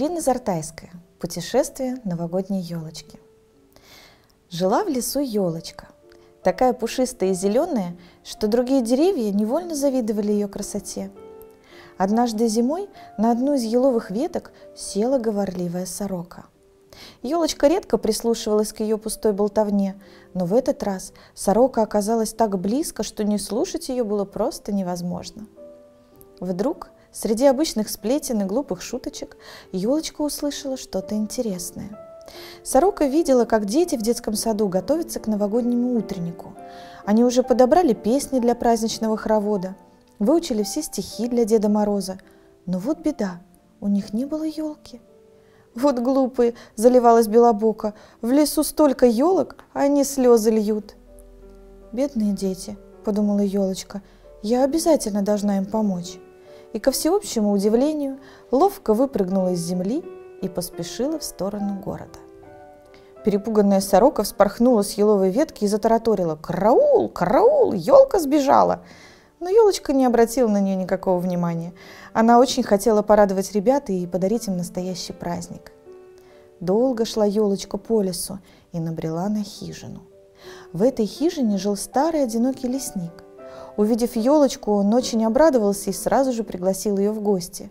Ирина Зартайская. Путешествие новогодней елочки. Жила в лесу елочка. Такая пушистая и зеленая, что другие деревья невольно завидовали ее красоте. Однажды зимой на одну из еловых веток села говорливая сорока. Елочка редко прислушивалась к ее пустой болтовне, но в этот раз сорока оказалась так близко, что не слушать ее было просто невозможно. Вдруг Среди обычных сплетен и глупых шуточек елочка услышала что-то интересное. Сорока видела, как дети в детском саду готовятся к новогоднему утреннику. Они уже подобрали песни для праздничного хоровода, выучили все стихи для Деда Мороза. Но вот беда, у них не было елки. Вот глупые, заливалась Белобока, в лесу столько елок, а они слезы льют. Бедные дети, подумала елочка, я обязательно должна им помочь и, ко всеобщему удивлению, ловко выпрыгнула из земли и поспешила в сторону города. Перепуганная сорока вспорхнула с еловой ветки и затараторила «Караул! Караул! Елка сбежала!» Но елочка не обратила на нее никакого внимания. Она очень хотела порадовать ребят и подарить им настоящий праздник. Долго шла елочка по лесу и набрела на хижину. В этой хижине жил старый одинокий лесник. Увидев елочку, он очень обрадовался и сразу же пригласил ее в гости.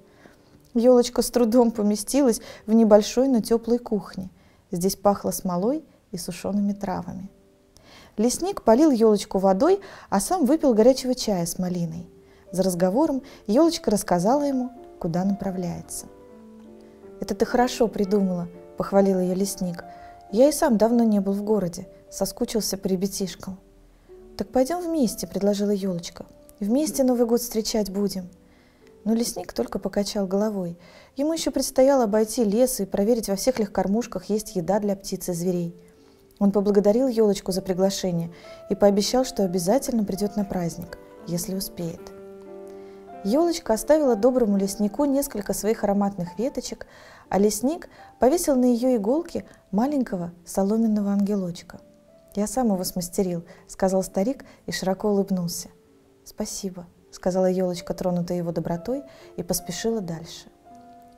Елочка с трудом поместилась в небольшой, но теплой кухне. Здесь пахло смолой и сушеными травами. Лесник полил елочку водой, а сам выпил горячего чая с малиной. За разговором елочка рассказала ему, куда направляется. «Это ты хорошо придумала», — похвалил ее лесник. «Я и сам давно не был в городе, соскучился по ребятишкам». «Так пойдем вместе», — предложила елочка. «Вместе Новый год встречать будем». Но лесник только покачал головой. Ему еще предстояло обойти лес и проверить, во всех ли кормушках есть еда для птиц и зверей. Он поблагодарил елочку за приглашение и пообещал, что обязательно придет на праздник, если успеет. Елочка оставила доброму леснику несколько своих ароматных веточек, а лесник повесил на ее иголки маленького соломенного ангелочка. «Я сам его смастерил», — сказал старик и широко улыбнулся. «Спасибо», — сказала елочка, тронутая его добротой, и поспешила дальше.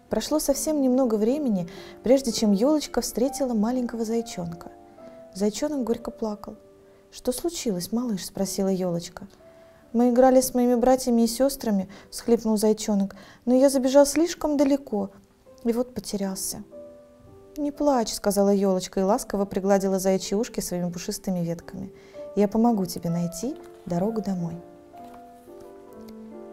Прошло совсем немного времени, прежде чем елочка встретила маленького зайчонка. Зайчонок горько плакал. «Что случилось, малыш?» – спросила елочка. «Мы играли с моими братьями и сестрами», – всхлипнул зайчонок, «но я забежал слишком далеко и вот потерялся». «Не плачь», — сказала елочка и ласково пригладила заячьи ушки своими пушистыми ветками. «Я помогу тебе найти дорогу домой».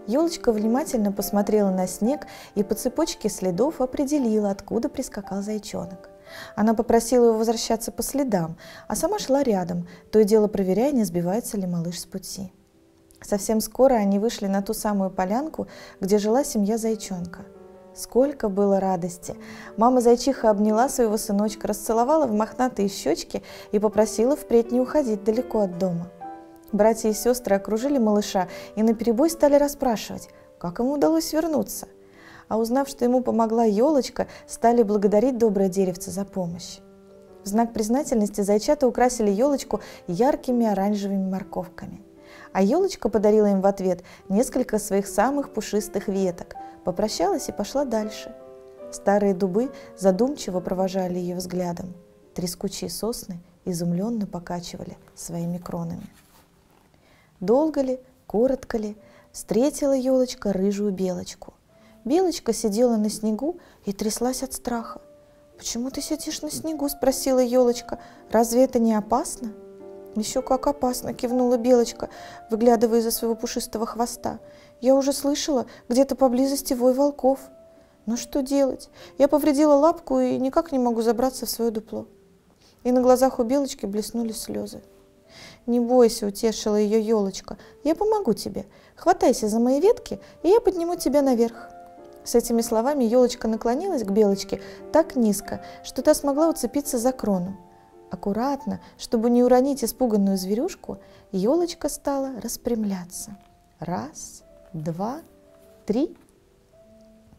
Елочка внимательно посмотрела на снег и по цепочке следов определила, откуда прискакал зайчонок. Она попросила его возвращаться по следам, а сама шла рядом, то и дело проверяя, не сбивается ли малыш с пути. Совсем скоро они вышли на ту самую полянку, где жила семья зайчонка – Сколько было радости! Мама зайчиха обняла своего сыночка, расцеловала в мохнатые щечки и попросила впредь не уходить далеко от дома. Братья и сестры окружили малыша и наперебой стали расспрашивать, как ему удалось вернуться. А узнав, что ему помогла елочка, стали благодарить доброе деревце за помощь. В знак признательности зайчата украсили елочку яркими оранжевыми морковками. А елочка подарила им в ответ несколько своих самых пушистых веток – попрощалась и пошла дальше. Старые дубы задумчиво провожали ее взглядом. Трескучие сосны изумленно покачивали своими кронами. Долго ли, коротко ли, встретила елочка рыжую белочку. Белочка сидела на снегу и тряслась от страха. «Почему ты сидишь на снегу?» – спросила елочка. «Разве это не опасно?» «Еще как опасно!» – кивнула белочка, выглядывая из-за своего пушистого хвоста. Я уже слышала где-то поблизости вой волков. Но что делать? Я повредила лапку и никак не могу забраться в свое дупло. И на глазах у Белочки блеснули слезы. «Не бойся», — утешила ее елочка. «Я помогу тебе. Хватайся за мои ветки, и я подниму тебя наверх». С этими словами елочка наклонилась к Белочке так низко, что та смогла уцепиться за крону. Аккуратно, чтобы не уронить испуганную зверюшку, елочка стала распрямляться. Раз, два, три.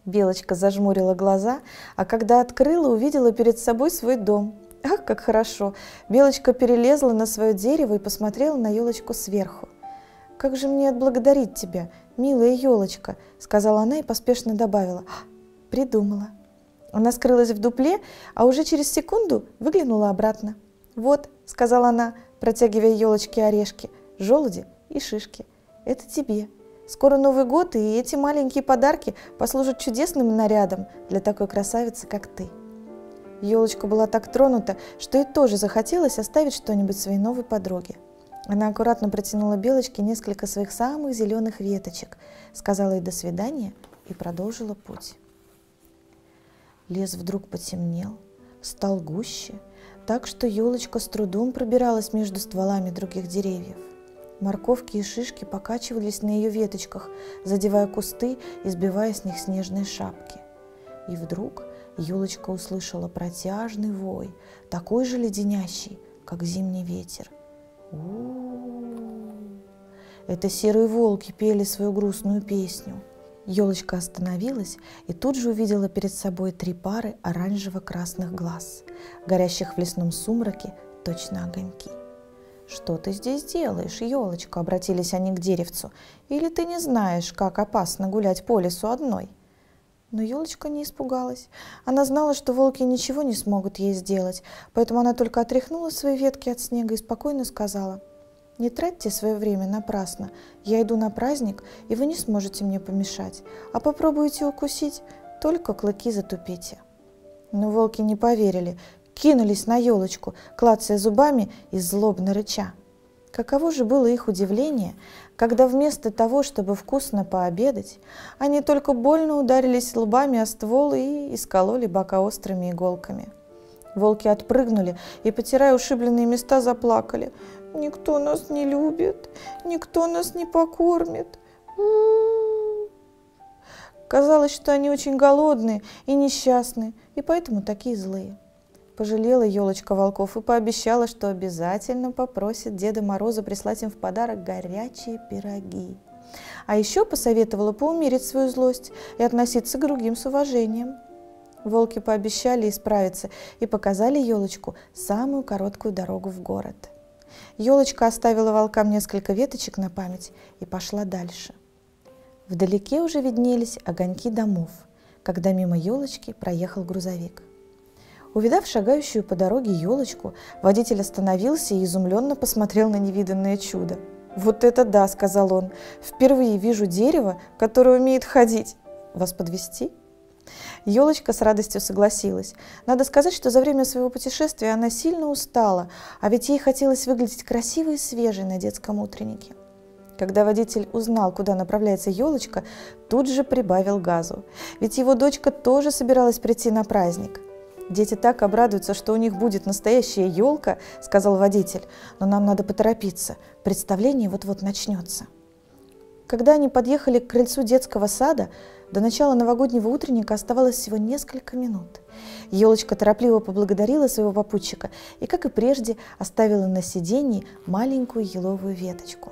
Белочка зажмурила глаза, а когда открыла, увидела перед собой свой дом. Ах, как хорошо! Белочка перелезла на свое дерево и посмотрела на елочку сверху. «Как же мне отблагодарить тебя, милая елочка?» — сказала она и поспешно добавила. «Придумала». Она скрылась в дупле, а уже через секунду выглянула обратно. «Вот», — сказала она, протягивая елочки орешки, желуди и шишки, — «это тебе. Скоро Новый год, и эти маленькие подарки послужат чудесным нарядом для такой красавицы, как ты». Елочка была так тронута, что ей тоже захотелось оставить что-нибудь своей новой подруге. Она аккуратно протянула Белочке несколько своих самых зеленых веточек, сказала ей «до свидания» и продолжила путь. Лес вдруг потемнел, стал гуще, так что елочка с трудом пробиралась между стволами других деревьев. Морковки и шишки покачивались на ее веточках, задевая кусты и сбивая с них снежные шапки. И вдруг елочка услышала протяжный вой, такой же леденящий, как зимний ветер. у Это серые волки пели свою грустную песню. Елочка остановилась и тут же увидела перед собой три пары оранжево-красных глаз, горящих в лесном сумраке точно огоньки. «Что ты здесь делаешь, елочка?» — обратились они к деревцу. «Или ты не знаешь, как опасно гулять по лесу одной?» Но елочка не испугалась. Она знала, что волки ничего не смогут ей сделать, поэтому она только отряхнула свои ветки от снега и спокойно сказала — не тратьте свое время напрасно. Я иду на праздник, и вы не сможете мне помешать. А попробуйте укусить, только клыки затупите. Но волки не поверили, кинулись на елочку, клацая зубами и злобно рыча. Каково же было их удивление, когда вместо того, чтобы вкусно пообедать, они только больно ударились лбами о ствол и искололи бока острыми иголками. Волки отпрыгнули и, потирая ушибленные места, заплакали. Никто нас не любит, никто нас не покормит. Казалось, что они очень голодные и несчастные, и поэтому такие злые. Пожалела елочка волков и пообещала, что обязательно попросит Деда Мороза прислать им в подарок горячие пироги. А еще посоветовала поумерить свою злость и относиться к другим с уважением. Волки пообещали исправиться и показали елочку самую короткую дорогу в город. Елочка оставила волкам несколько веточек на память и пошла дальше. Вдалеке уже виднелись огоньки домов, когда мимо елочки проехал грузовик. Увидав шагающую по дороге елочку, водитель остановился и изумленно посмотрел на невиданное чудо. «Вот это да!» – сказал он. «Впервые вижу дерево, которое умеет ходить. Вас подвести? Елочка с радостью согласилась. Надо сказать, что за время своего путешествия она сильно устала, а ведь ей хотелось выглядеть красивой и свежей на детском утреннике. Когда водитель узнал, куда направляется елочка, тут же прибавил газу. Ведь его дочка тоже собиралась прийти на праздник. «Дети так обрадуются, что у них будет настоящая елка», — сказал водитель. «Но нам надо поторопиться. Представление вот-вот начнется». Когда они подъехали к крыльцу детского сада, до начала новогоднего утренника оставалось всего несколько минут. Елочка торопливо поблагодарила своего попутчика и, как и прежде, оставила на сиденье маленькую еловую веточку.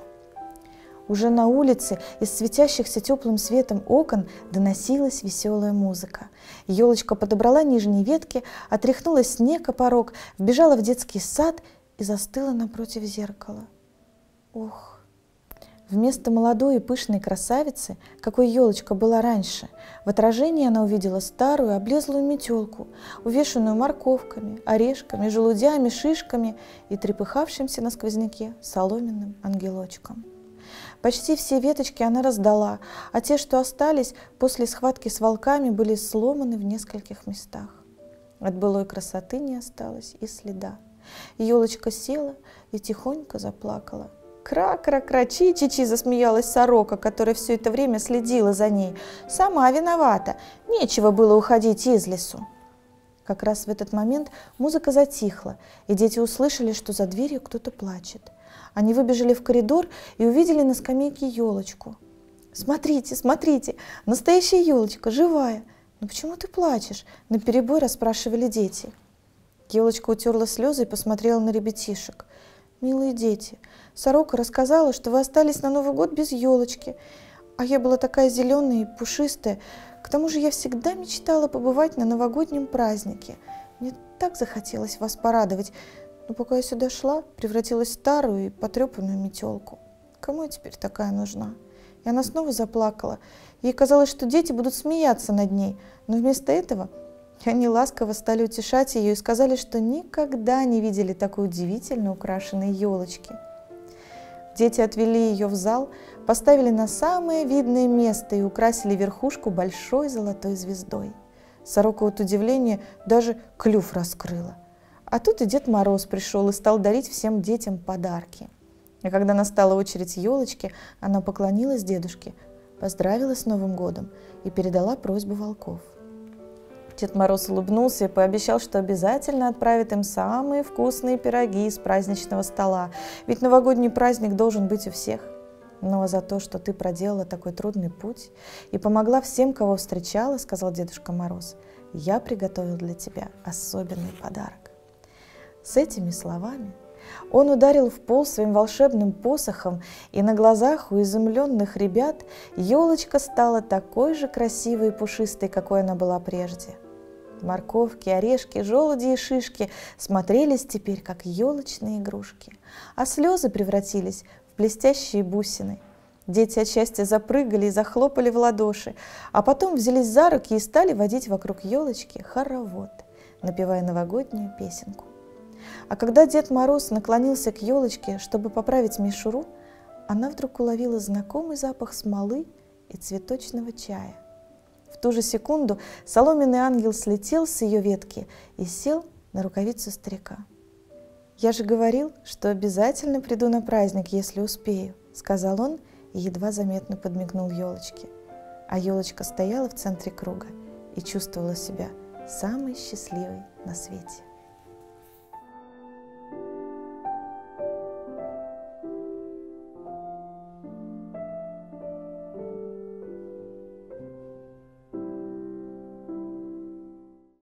Уже на улице из светящихся теплым светом окон доносилась веселая музыка. Елочка подобрала нижние ветки, отряхнула снег о порог, вбежала в детский сад и застыла напротив зеркала. Ох! Вместо молодой и пышной красавицы, какой елочка была раньше, в отражении она увидела старую облезлую метелку, увешанную морковками, орешками, желудями, шишками и трепыхавшимся на сквозняке соломенным ангелочком. Почти все веточки она раздала, а те, что остались после схватки с волками, были сломаны в нескольких местах. От былой красоты не осталось и следа. Елочка села и тихонько заплакала. «Кра-кра-кра, чи-чи-чи!» – засмеялась сорока, которая все это время следила за ней. «Сама виновата. Нечего было уходить из лесу». Как раз в этот момент музыка затихла, и дети услышали, что за дверью кто-то плачет. Они выбежали в коридор и увидели на скамейке елочку. «Смотрите, смотрите, настоящая елочка, живая!» «Ну почему ты плачешь?» – На перебой расспрашивали дети. Елочка утерла слезы и посмотрела на ребятишек. «Милые дети, Сорока рассказала, что вы остались на Новый год без елочки, а я была такая зеленая и пушистая. К тому же я всегда мечтала побывать на новогоднем празднике. Мне так захотелось вас порадовать, но пока я сюда шла, превратилась в старую и потрепанную метелку. Кому я теперь такая нужна? И она снова заплакала. Ей казалось, что дети будут смеяться над ней, но вместо этого Они ласково стали утешать ее и сказали, что никогда не видели такой удивительно украшенной елочки. Дети отвели ее в зал, поставили на самое видное место и украсили верхушку большой золотой звездой. Сорока от удивления даже клюв раскрыла. А тут и Дед Мороз пришел и стал дарить всем детям подарки. И когда настала очередь елочки, она поклонилась дедушке, поздравила с Новым годом и передала просьбу волков – Дед Мороз улыбнулся и пообещал, что обязательно отправит им самые вкусные пироги из праздничного стола, ведь новогодний праздник должен быть у всех. Но за то, что ты проделала такой трудный путь и помогла всем, кого встречала, сказал Дедушка Мороз, я приготовил для тебя особенный подарок. С этими словами он ударил в пол своим волшебным посохом, и на глазах у изумленных ребят елочка стала такой же красивой и пушистой, какой она была прежде – Морковки, орешки, желуди и шишки смотрелись теперь, как елочные игрушки, а слезы превратились в блестящие бусины. Дети от счастья запрыгали и захлопали в ладоши, а потом взялись за руки и стали водить вокруг елочки хоровод, напевая новогоднюю песенку. А когда Дед Мороз наклонился к елочке, чтобы поправить мишуру, она вдруг уловила знакомый запах смолы и цветочного чая. В ту же секунду соломенный ангел слетел с ее ветки и сел на рукавицу старика. «Я же говорил, что обязательно приду на праздник, если успею», — сказал он и едва заметно подмигнул елочке. А елочка стояла в центре круга и чувствовала себя самой счастливой на свете.